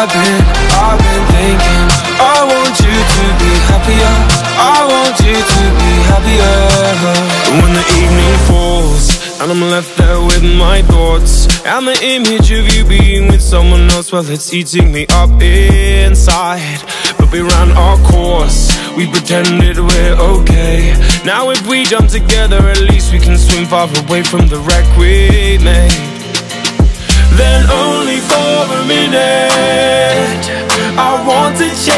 I've been, I've been thinking I want you to be happier. I want you to be happier. When the evening falls And I'm left there with my thoughts And the image of you being with someone else Well, it's eating me up inside. But we ran our course We pretended we're okay. Now if we jump together At least we can swim far away from the wreck we made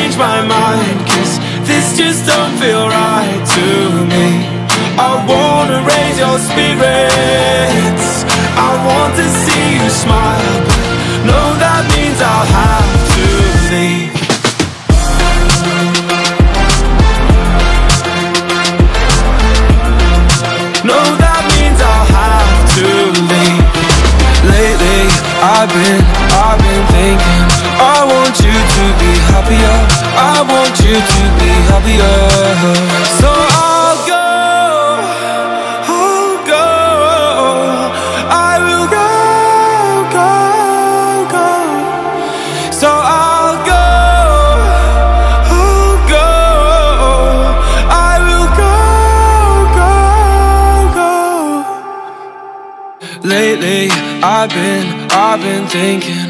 change my mind Cause this just don't feel right to me. I wanna raise your spirits. I want to see you smile But no, that means I'll have to leave. No, that means I'll have to leave. Lately, I've been, I've been thinking I want you to be happier. I want you to be happier. So I'll go, I'll go. I will go, go, go. So I'll go, I'll go. I will go, go, go. Lately, I've been, I've been thinking